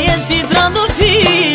conheci entrando vi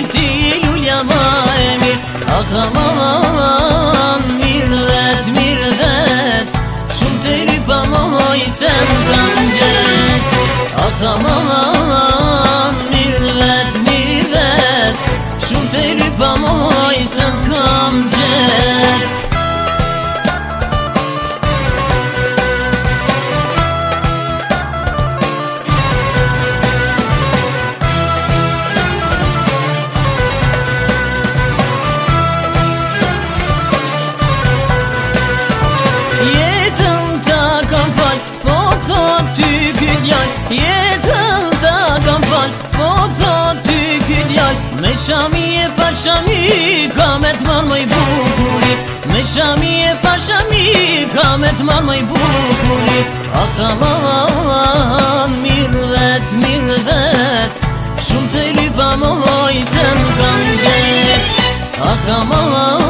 fal Po të ty këtë jan Jetën të kam fal Po të ty këtë jan Me shami e pa shami Ka me të mërë më i bukuri Me shami e pa shami Ka me të mërë më i bukuri A ka më më më Mirë vetë, mirë vetë Shumë të lypa më hojë Se më kam gjithë A ka më më më